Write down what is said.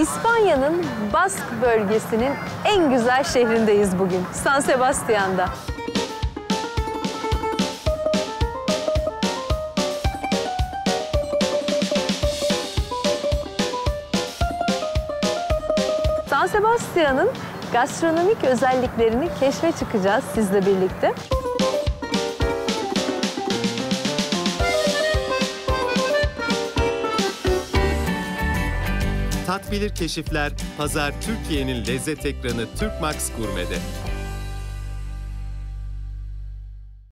İspanya'nın Bask bölgesinin en güzel şehrindeyiz bugün. San Sebastian'da. San Sebastian'ın gastronomik özelliklerini keşfe çıkacağız sizle birlikte. Tat bilir keşifler Pazar Türkiye'nin lezzet ekranı Türk Max Gurme'de.